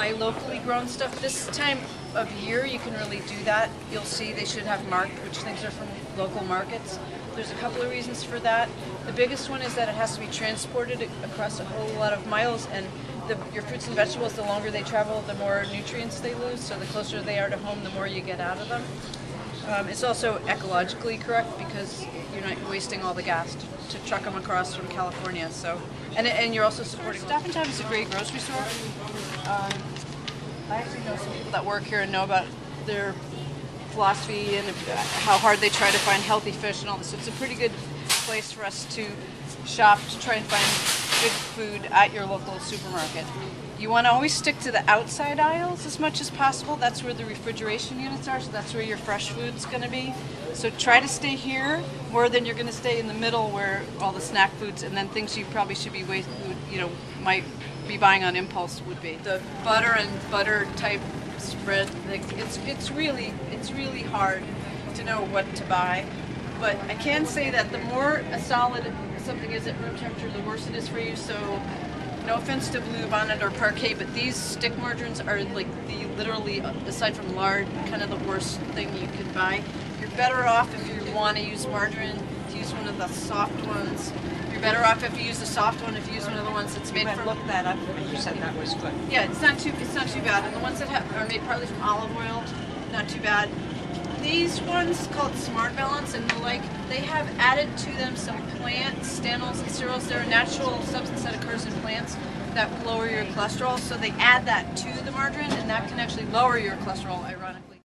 buy locally grown stuff. This time of year, you can really do that. You'll see they should have marked which things are from local markets. There's a couple of reasons for that. The biggest one is that it has to be transported across a whole lot of miles, and the, your fruits and vegetables, the longer they travel, the more nutrients they lose. So the closer they are to home, the more you get out of them. Um, it's also ecologically correct because you're not wasting all the gas to, to truck them across from California. So, and and you're also supporting. Staff and Time is a great grocery store. Um, I actually know some people that work here and know about their philosophy and how hard they try to find healthy fish and all this. So it's a pretty good place for us to shop to try and find good food at your local supermarket. You want to always stick to the outside aisles as much as possible. That's where the refrigeration units are, so that's where your fresh food's going to be. So try to stay here more than you're going to stay in the middle where all the snack foods and then things you probably should be waste, you know, might be buying on impulse would be. The butter and butter type spread, like, it's it's really it's really hard to know what to buy. But I can say that the more a solid something is at room temperature, the worse it is for you. So no offense to Blue Bonnet or Parkay, but these stick margarines are like the literally, aside from lard, kind of the worst thing you could buy. You're better off if you want to use margarine to use one of the soft ones. You're better off if you use the soft one if you use one of the ones that's made I from. looked that up you said that was good. Yeah, it's not too it's not too bad. And the ones that have, are made partly from olive oil, not too bad. These ones called Smart Balance and the like, they have added to them some plant stanols and sterols. They're a natural substance that occurs in plants that lower your cholesterol. So they add that to the margarine, and that can actually lower your cholesterol, ironically.